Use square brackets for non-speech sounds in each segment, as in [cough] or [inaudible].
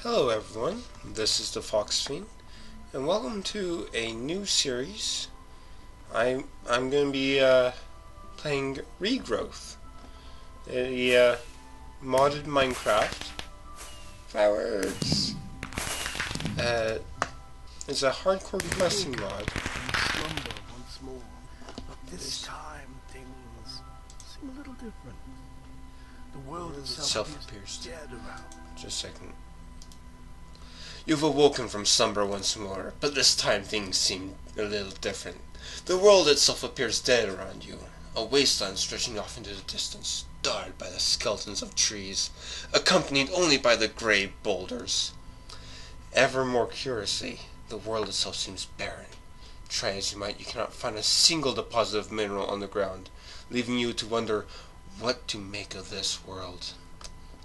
Hello everyone, this is the Foxfiend, and welcome to a new series. I'm, I'm going to be uh, playing Regrowth, a uh, modded Minecraft. Fireworks! Uh, it's a hardcore questing mod. slumber once more. But this time things seem a little different. The world itself, Itself appears dead around. Just a second. You've awoken from slumber once more, but this time things seem a little different. The world itself appears dead around you, a wasteland stretching off into the distance, dotted by the skeletons of trees, accompanied only by the grey boulders. Ever more curiously, the world itself seems barren. Try as you might, you cannot find a single deposit of mineral on the ground, leaving you to wonder what to make of this world.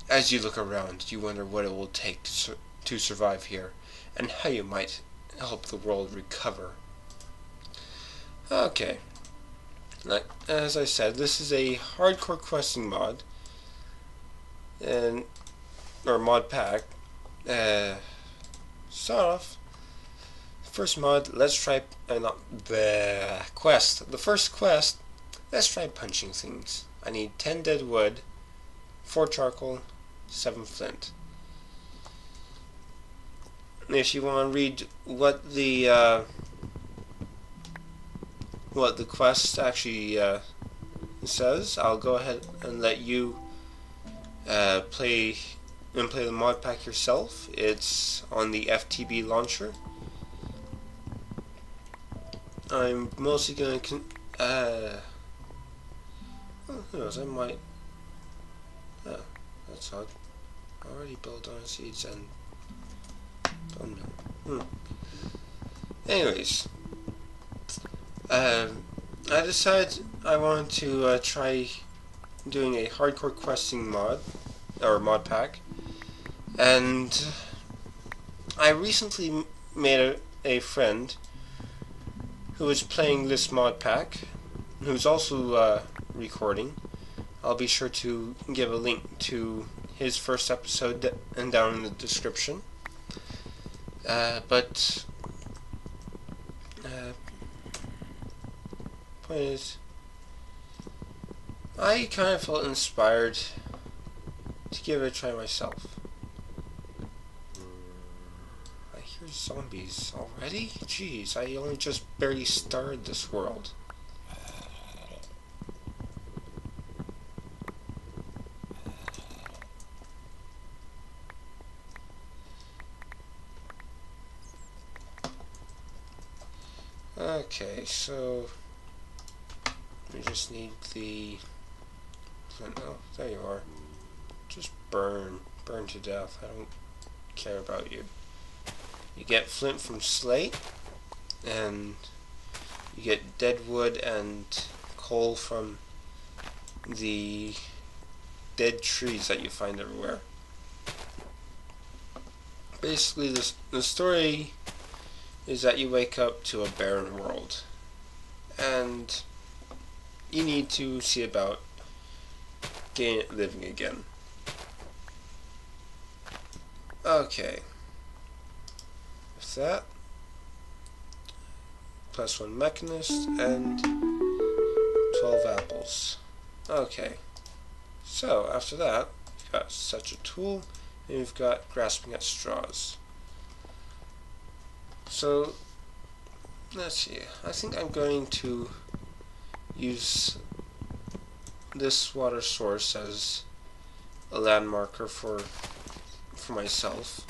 As you look around, you wonder what it will take to, to survive here, and how you might help the world recover. Okay. Like, as I said, this is a hardcore questing mod, and or mod pack. Uh, start off. First mod, let's try uh, not the quest. The first quest, let's try punching things. I need ten dead wood, four charcoal, seven flint. If you want to read what the uh, what the quest actually uh, says, I'll go ahead and let you uh, play and play the mod pack yourself. It's on the FTB launcher. I'm mostly gonna con- uh, well, who knows? I might. Oh, that's odd. Already built on seeds and Hmm. Anyways, um, I decided I wanted to uh, try doing a hardcore questing mod or mod pack, and I recently made a, a friend who is playing this mod pack, who's also uh, recording. I'll be sure to give a link to his first episode and down in the description. Uh, but uh, point is, I kind of felt inspired to give it a try myself. I hear zombies already? Jeez, I only just barely started this world. Okay, so we just need the oh, there you are. Just burn, burn to death. I don't care about you. You get flint from slate, and you get dead wood and coal from the dead trees that you find everywhere. Basically, this the story is that you wake up to a barren world, and you need to see about getting living again. Okay. With that, plus one mechanist and 12 apples. Okay. So, after that, we've got such a tool, and we've got grasping at straws. So, let's see. I think I'm going to use this water source as a landmarker for for myself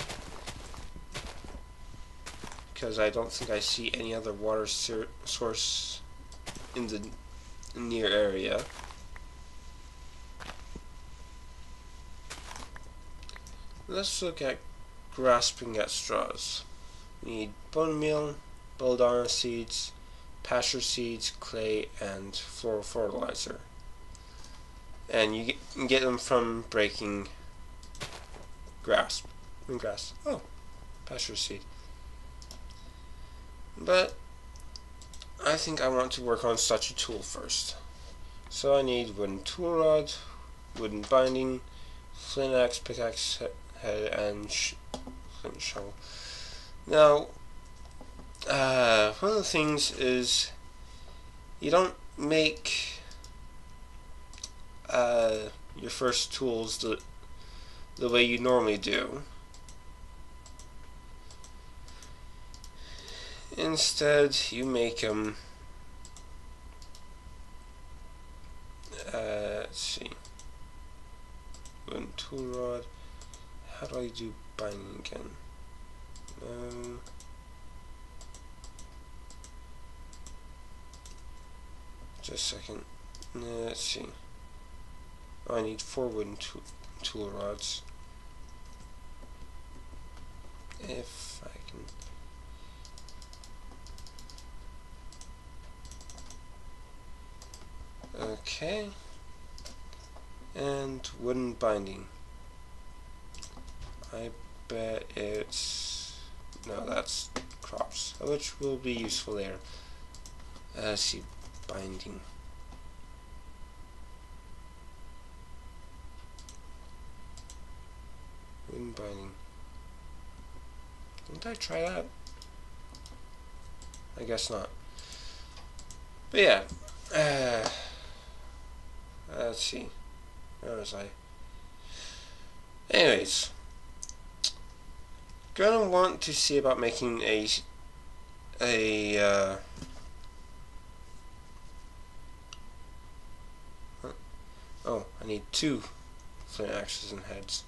because I don't think I see any other water source in the near area. Let's look at grasping at straws. We need bone meal, belladonna seeds, pasture seeds, clay, and floral fertilizer. And you get, get them from breaking grass. Grass. Oh, pasture seed. But I think I want to work on such a tool first. So I need wooden tool rod, wooden binding, flint axe, pickaxe head, and sh- flint shovel. Now, uh, one of the things is you don't make uh, your first tools the the way you normally do. Instead, you make them. Uh, let's see. One tool rod. How do I do binding again? No. Just a second. Uh, let's see. I need four wooden tool, tool rods. If I can. Okay. And wooden binding. I bet it's... No, that's crops, which will be useful there. Uh, see, binding. Binding. Didn't I try that? I guess not. But yeah. Uh, let's see. Where was I? Anyways. Gonna want to see about making a a uh, Oh, I need two flint axes and heads.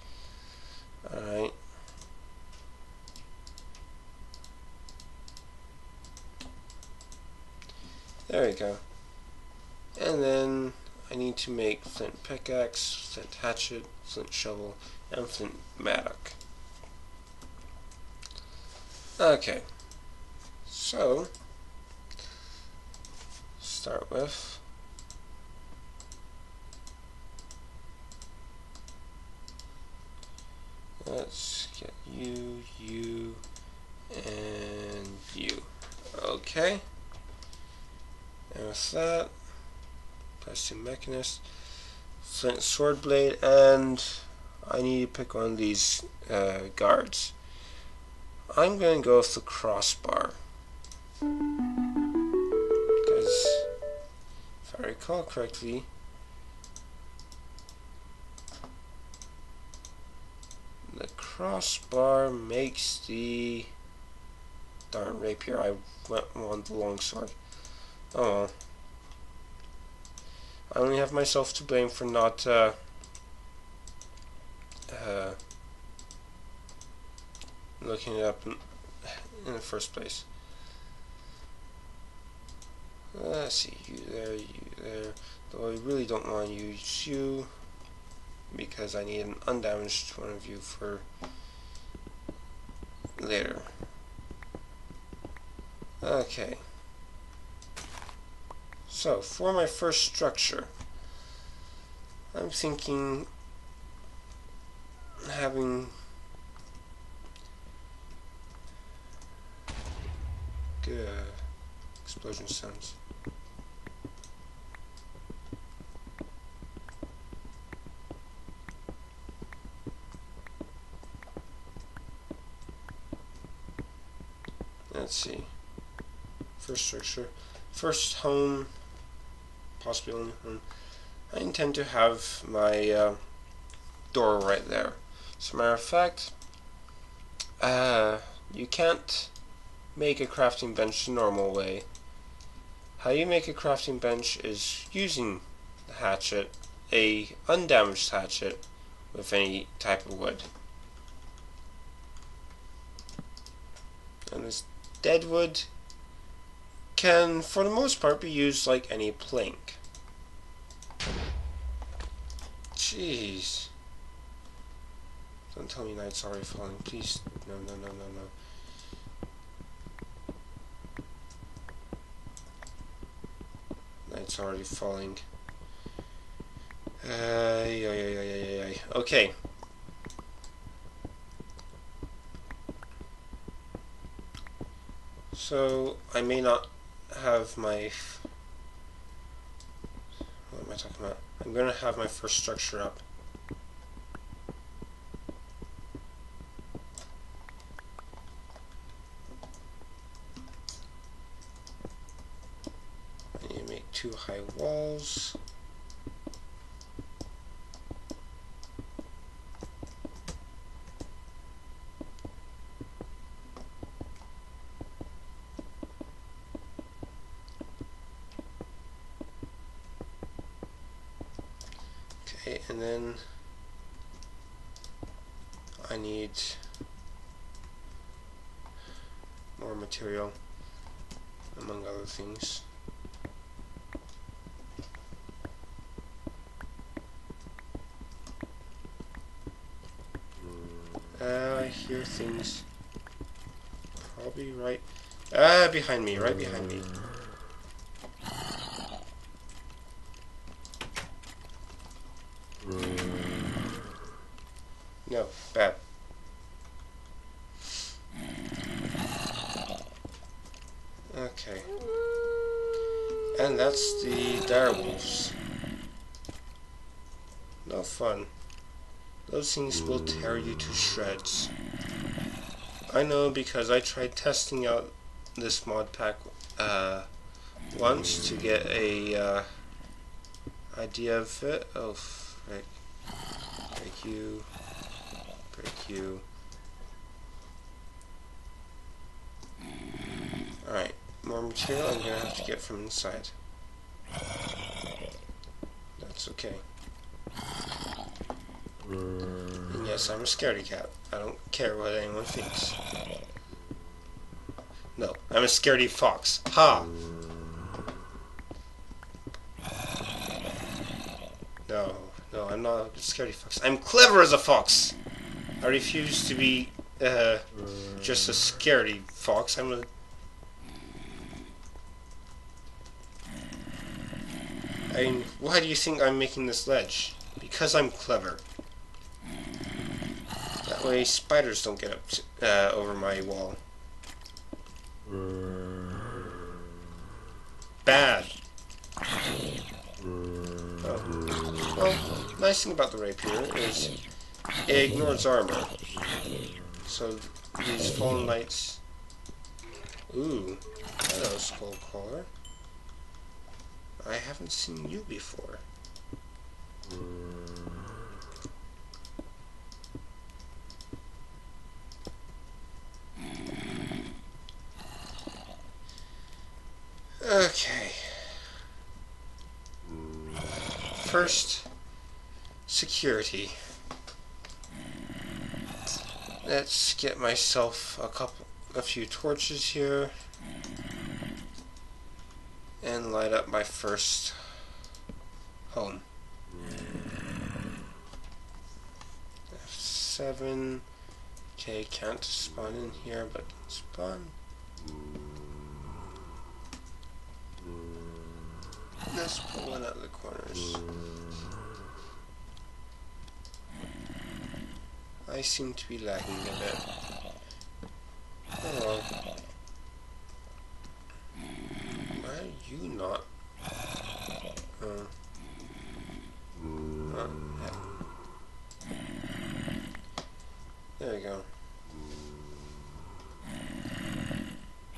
Alright. There we go. And then I need to make flint pickaxe, flint hatchet, flint shovel, and flint mattock. Okay. So, start with Let's get you, you, and you. Okay. And with that, the mechanist, flint sword blade, and I need to pick one of these uh, guards. I'm going to go with the crossbar. Because, if I recall correctly, the crossbar makes the darn rapier. I went on the longsword. Oh. I only have myself to blame for not uh, uh, looking it up in, in the first place. Let's see, you there, you there. Though I really don't want to use you because I need an undamaged one of you for later. Okay. So, for my first structure, I'm thinking having good uh, explosion sounds. let's see. First structure. First home, possibly only home. I intend to have my uh, door right there. As a matter of fact, uh, you can't make a crafting bench the normal way. How you make a crafting bench is using the hatchet, a undamaged hatchet, with any type of wood. And this deadwood can, for the most part, be used like any plank. Jeez. Don't tell me night's already falling. Please. No, no, no, no, no. Night's already falling. Uh, yeah, yeah, yeah, yeah. Okay. So I may not have my... What am I talking about? I'm going to have my first structure up. I need to make two high walls. Things. Uh, I hear things probably right, ah, behind me, right behind me. No, bad. Okay. And that's the direwolves. Fun. Those things will tear you to shreds. I know because I tried testing out this mod pack uh, once to get a uh, idea of it. Oh, frick. Break you. Break you. Alright, more material I'm gonna have to get from inside. That's okay. And yes, I'm a scaredy cat. I don't care what anyone thinks. No, I'm a scaredy fox. Ha! No, no, I'm not a scaredy fox. I'm clever as a fox! I refuse to be uh, just a scaredy fox. I'm a I mean, why do you think I'm making this ledge? Because I'm clever. Spiders don't get up uh, over my wall. Bad. Oh. Well, nice thing about the rapier is it ignores armor. So these fallen knights. Ooh, hello, skull crawler. I haven't seen you before. Okay. First, security. Let's get myself a couple, a few torches here and light up my first home. F7. Okay, can't spawn in here, but spawn. Let's pull one out of the corners. I seem to be lagging a bit. Oh well. Why are you not? Uh, yeah. There we go.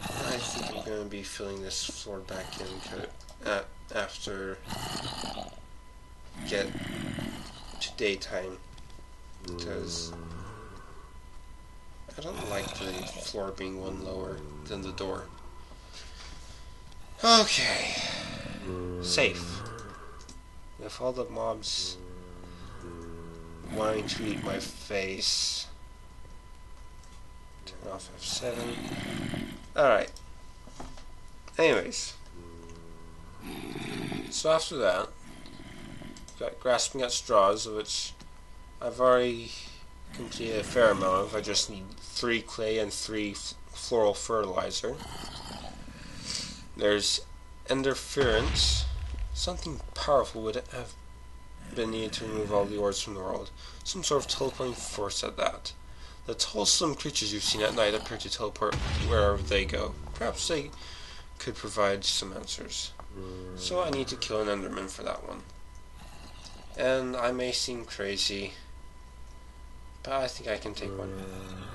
I think I'm going to be filling this floor back in uh, after get to daytime because I don't like the floor being one lower than the door. Okay. Safe. If all the mobs wanting to eat my face. Turn off F7. Alright. Anyways. So after that, got grasping at straws, which I've already completed a fair amount. I just need three clay and three floral fertilizer. There's interference. Something powerful would have been needed to remove all the orbs from the world. Some sort of teleporting force at that. The toilsome creatures you've seen at night appear to teleport wherever they go. Perhaps they could provide some answers. So I need to kill an Enderman for that one. And I may seem crazy, but I think I can take one. Uh.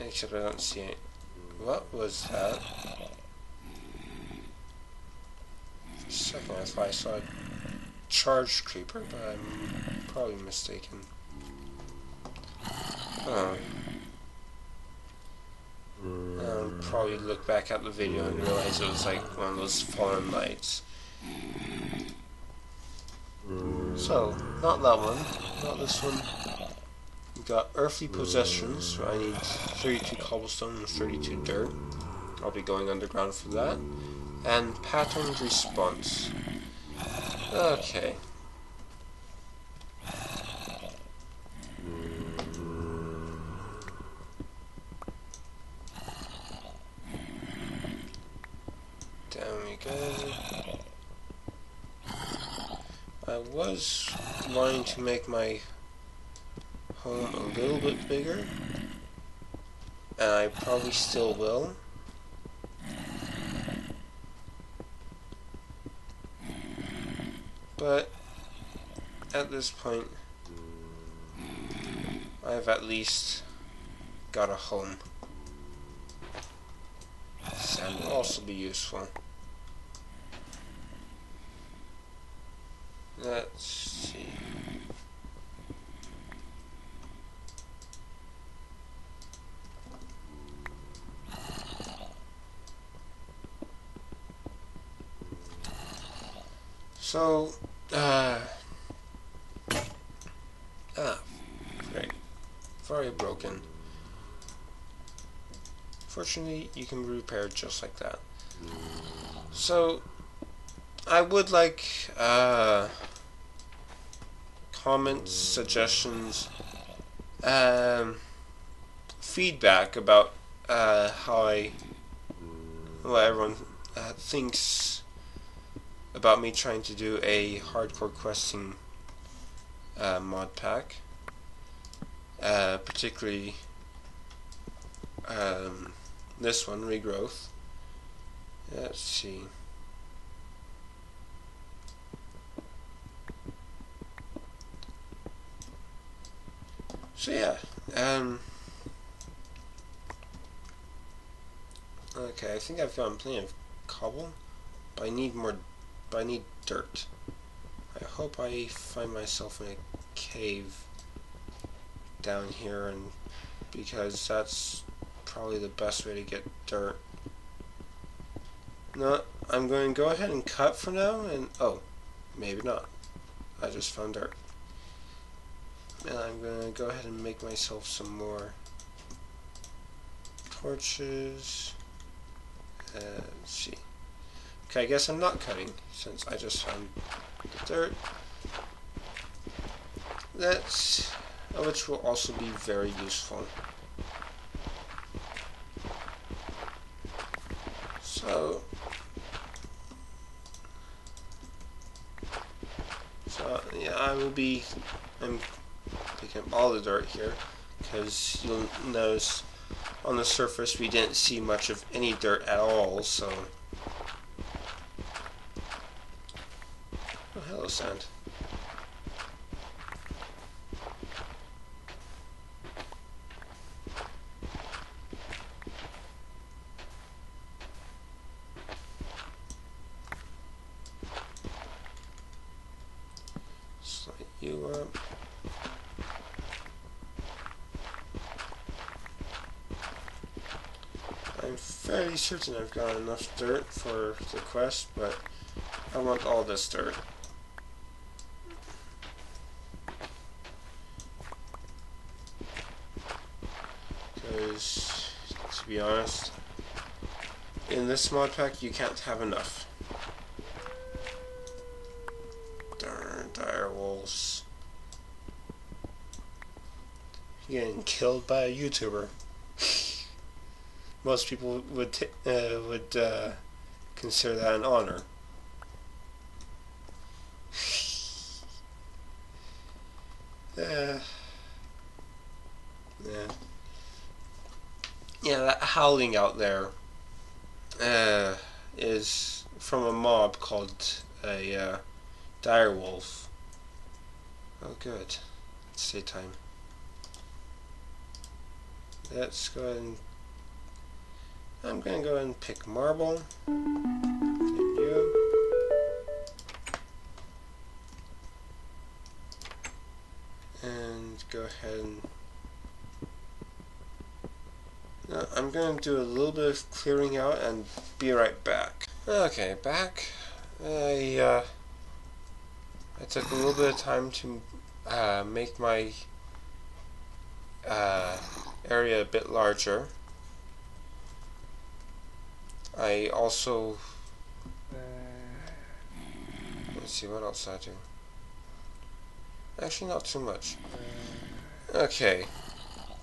Except I don't see it. What was that? second I thought I saw a charged creeper, but I'm probably mistaken. Oh. I'll probably look back at the video and realize it was like one of those fallen knights. So, not that one, not this one. We've got Earthly Possessions, I need 32 cobblestone and 32 dirt. I'll be going underground for that. And Patterned Response. Okay. Down we go. I was wanting to make my home a little bit bigger, and I probably still will. But at this point, I've at least got a home. Sand will also be useful. Let's see. So, uh, ah, great. Very broken. Fortunately, you can repair it just like that. So, I would like, uh, comments, suggestions, um, feedback about, uh, how I, what everyone uh, thinks about me trying to do a hardcore questing uh, mod pack, uh, particularly um, this one, Regrowth. Let's see. So yeah, um, okay, I think I've gotten plenty of cobble, but I need more but I need dirt. I hope I find myself in a cave down here and because that's probably the best way to get dirt. No, I'm going to go ahead and cut for now and oh, maybe not. I just found dirt. And I'm going to go ahead and make myself some more torches. Uh, let's see. Okay, I guess I'm not cutting since I just found dirt. That's which will also be very useful. So So yeah, I will be I'm all the dirt here because you'll notice on the surface we didn't see much of any dirt at all, so Oh, hello, sand. Slide you up. I'm fairly certain I've got enough dirt for the quest, but I want all this dirt. Because, to be honest, in this mod pack you can't have enough. Darn dire wolves. Getting killed by a YouTuber. Most people would t uh, would uh, consider that an honor. [sighs] Uh, yeah. Yeah, that howling out there uh, is from a mob called a uh, dire wolf. Oh, good. It's daytime. Let's go ahead and. I'm going to go ahead and pick marble. And you. And go ahead and... Now I'm going to do a little bit of clearing out and be right back. Okay, back. I, uh, I took a little bit of time to uh, make my uh, area a bit larger. I also uh, let's see what else I do. Actually, not too much. Okay.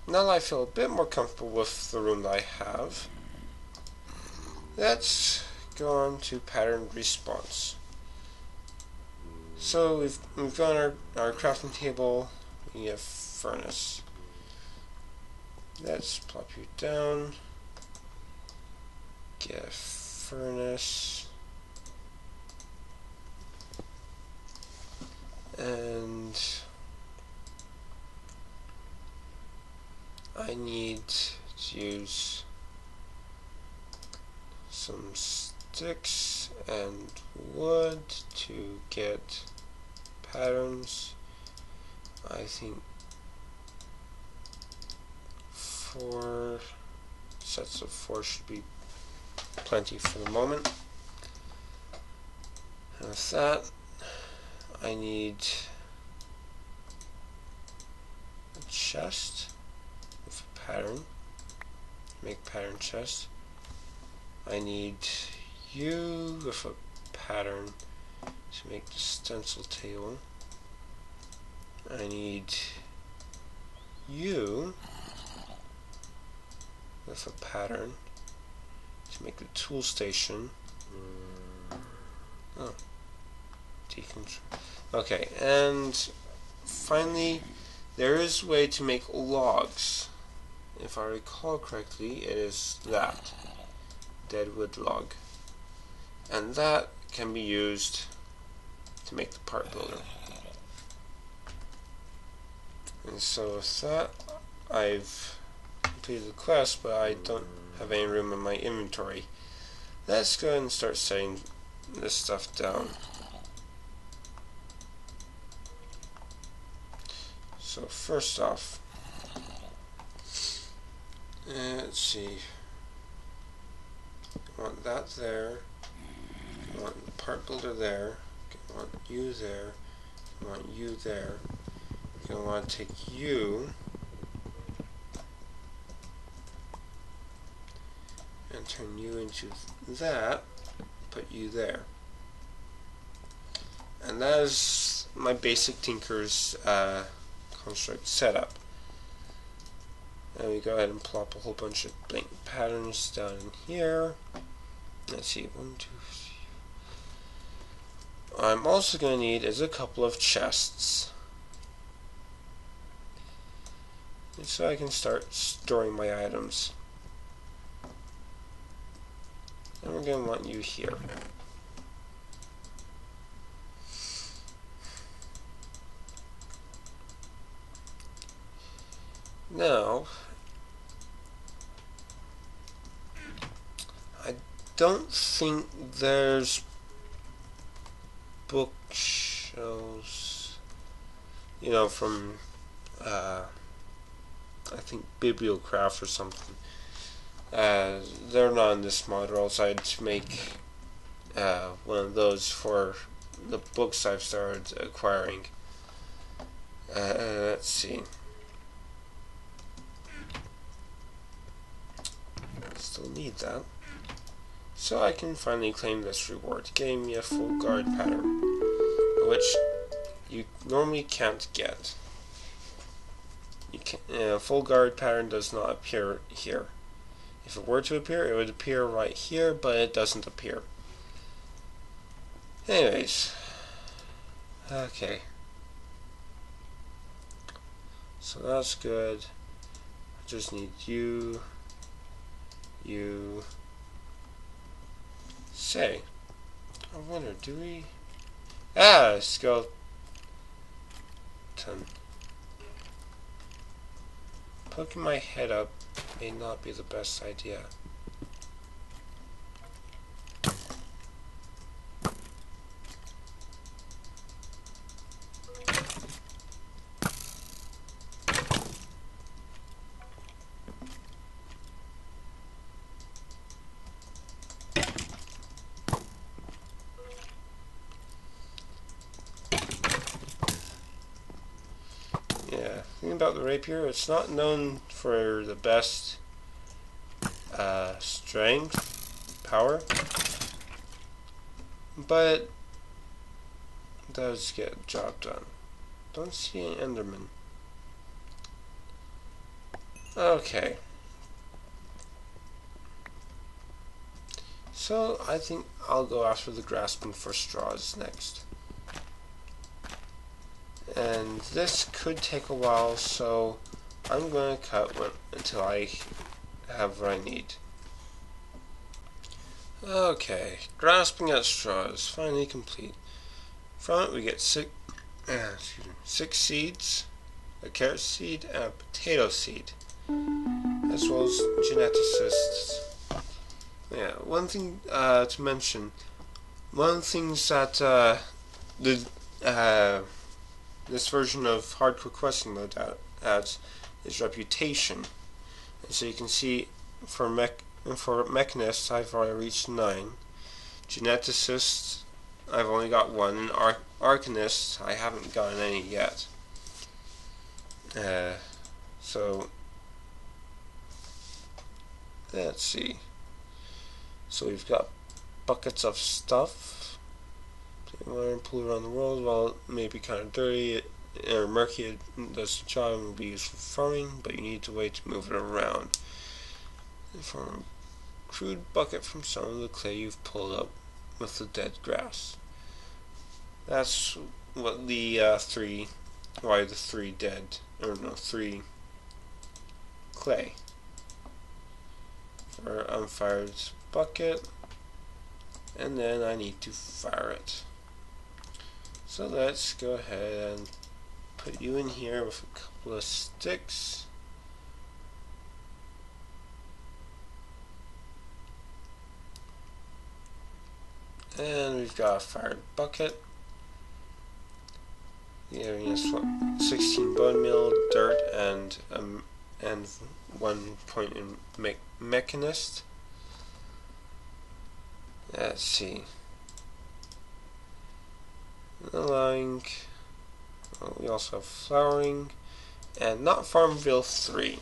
Now I feel a bit more comfortable with the room that I have, let's go on to pattern response. So we've, we've got our, our crafting table, we have furnace. Let's plop you down, get a furnace, and I need to use some sticks and wood to get patterns. I think four sets of four should be plenty for the moment. And that, I need a chest with a pattern, make pattern chest. I need you with a pattern to make the stencil table. I need you with a pattern make the tool station. Mm. Oh, Okay, and finally, there is a way to make logs if I recall correctly, it is that deadwood log. And that can be used to make the part builder. And so with that, I've completed the quest, but I don't have any room in my inventory. Let's go ahead and start setting this stuff down. So first off, uh, let's see. I want that there. I want the part builder there. I want you there. I want you there. I want to take you and turn you into that. Put you there. And that is my basic Tinker's uh, construct setup. And we go ahead and plop a whole bunch of blank patterns down in here. Let's see, one, two, three. I'm also going to need is a couple of chests. So I can start storing my items. And we're going to want you here. Now, I don't think there's bookshelves, you know, from, uh, I think Bibliocraft or something. Uh, they're not in this model, so I'd make uh, one of those for the books I've started acquiring. Uh, let's see. Still need that. So I can finally claim this reward. Gave me a full guard pattern, which you normally can't get. You can, uh, full guard pattern does not appear here. If it were to appear, it would appear right here, but it doesn't appear. Anyways, okay. So that's good. I just need you, you, say? I wonder, do we... Ah, skeleton. Poking my head up may not be the best idea. about the rapier, it's not known for the best uh, strength, power, but does get job done. Don't see an Enderman. Okay. So I think I'll go after the grasping for straws next. And this could take a while, so I'm going to cut one until I have what I need. Okay, grasping at straws, finally complete. From it we get six, uh, six seeds, a carrot seed, and a potato seed, as well as geneticists. Yeah, one thing uh, to mention, one of the things that uh, the uh, this version of hardcore questing mode adds is reputation. And so you can see for mech for mechanists I've already reached nine. Geneticists I've only got one, and Ar arcanists I haven't gotten any yet. Uh, so let's see. So we've got buckets of stuff. Learn pull around the world while it may be kind of dirty or murky. It does the and will be used for farming, but you need to wait to move it around. Form a crude bucket from some of the clay you've pulled up with the dead grass. That's what the uh, three, why the three dead, or no, three clay for unfired bucket and then I need to fire it. So let's go ahead and put you in here with a couple of sticks. And we've got a fired bucket. Giving us 16 bone meal, dirt, and um, and one point in me mechanist. Let's see. Also have flowering. And not Farmville 3.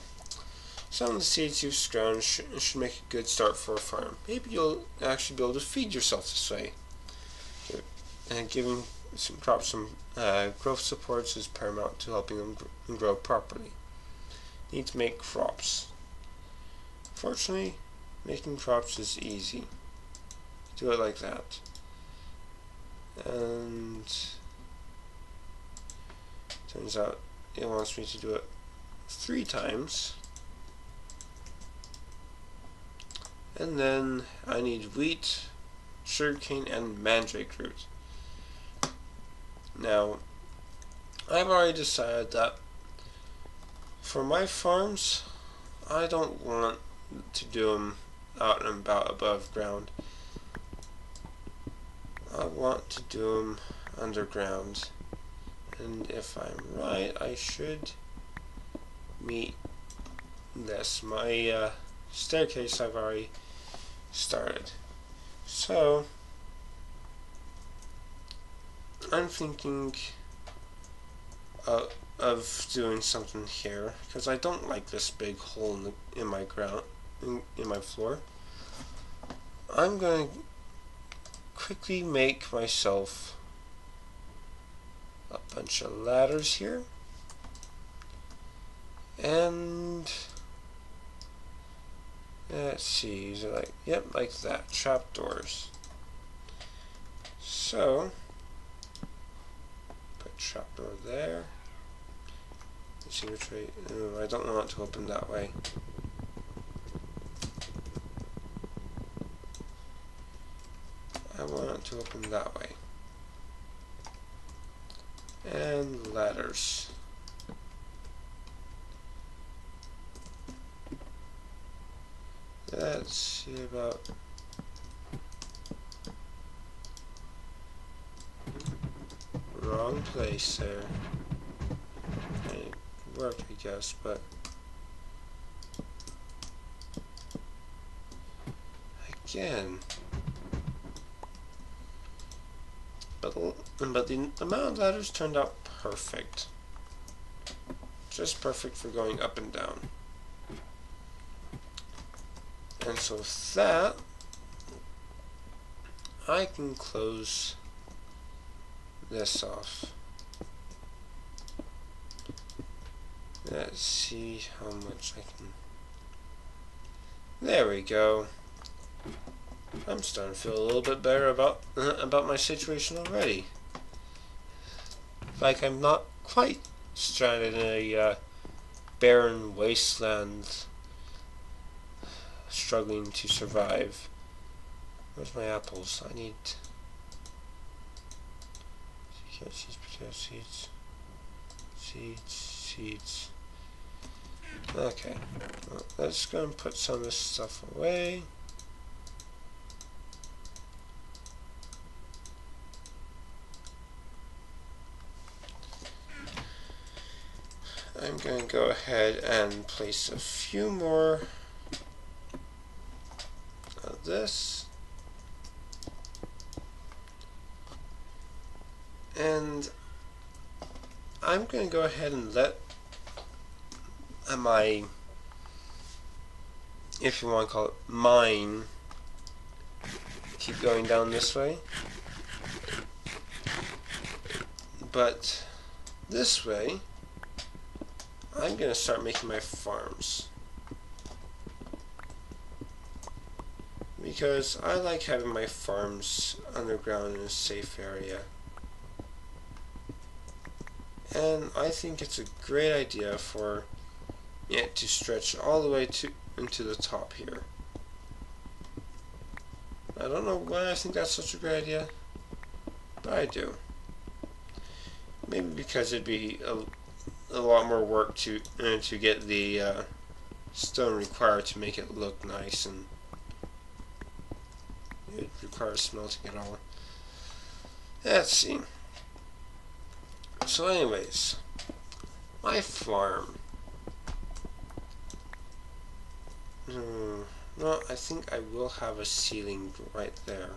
Some of the seeds you've grown sh should make a good start for a farm. Maybe you'll actually be able to feed yourself this way. And giving some crops some uh, growth supports is paramount to helping them gr grow properly. Need to make crops. Fortunately, making crops is easy do it like that. And turns out it wants me to do it three times. And then I need wheat, sugarcane, and mandrake root. Now, I've already decided that for my farms, I don't want to do them out and about above ground. I want to do them underground. And if I'm right, I should meet this. My uh, staircase I've already started. So, I'm thinking uh, of doing something here because I don't like this big hole in, the, in my ground in, in my floor. I'm going to quickly make myself a bunch of ladders here. And let's see, these are like, yep, like that, trapdoors. So, put trapdoor there. Way, oh, I don't want it to open that way. I want it to open that way. And ladders. Let's see about wrong place there. It worked, I guess, but again. but, but the amount letters turned out perfect. just perfect for going up and down. And so with that, I can close this off. Let's see how much I can... There we go. I'm starting to feel a little bit better about [laughs] about my situation already. Like I'm not quite stranded in a uh, barren wasteland, struggling to survive. Where's my apples? I need seeds, potato seeds, seeds, seeds. Okay, well, let's go and put some of this stuff away. I'm going to go ahead and place a few more of this. And I'm going to go ahead and let my, if you want to call it mine, keep going down this way. But this way, I'm going to start making my farms. Because I like having my farms underground in a safe area. And I think it's a great idea for it to stretch all the way to into the top here. I don't know why I think that's such a great idea, but I do. Maybe because it'd be a a lot more work to uh, to get the uh, stone required to make it look nice and it requires smelting it all. Let's see. So anyways, my farm. Hmm, no, I think I will have a ceiling right there.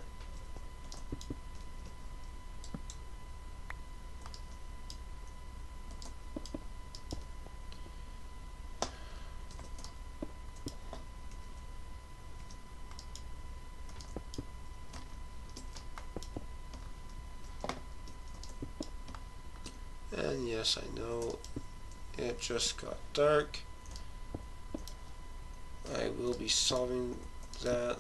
And it just got dark. I will be solving that.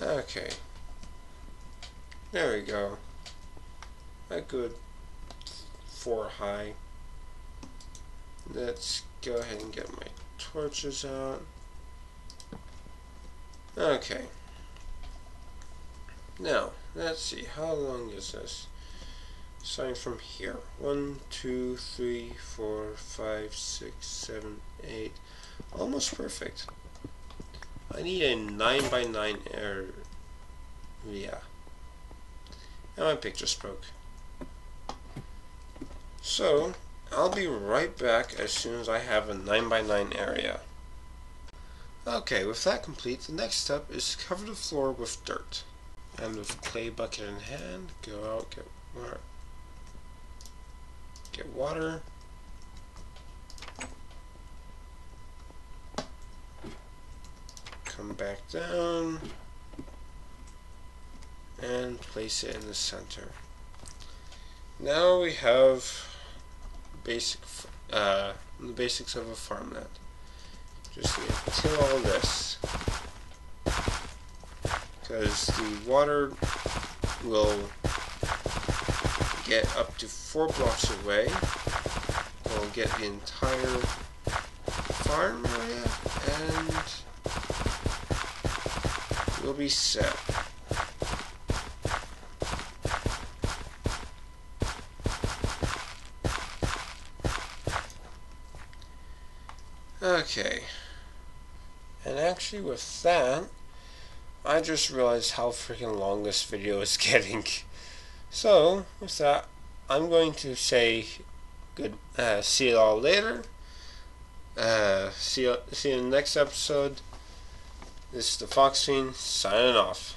Okay. There we go. A good four high. Let's go ahead and get my torches out. Okay. Now, let's see, how long is this? Starting from here. One, two, three, four, five, six, seven, eight. Almost perfect. I need a 9 by 9 area. And my picture spoke. So, I'll be right back as soon as I have a 9x9 area. Okay, with that complete, the next step is to cover the floor with dirt. And with clay bucket in hand, go out, get water. Get water. Come back down and place it in the center. Now we have basic uh, the basics of a farmland. Just need to till all this because the water will get up to four blocks away. We'll get the entire farm area and we'll be set. Okay. And actually with that, I just realized how freaking long this video is [laughs] getting. So, with that, I'm going to say good. Uh, see you all later. Uh, see you, see you in the next episode. This is the Foxfiend signing off.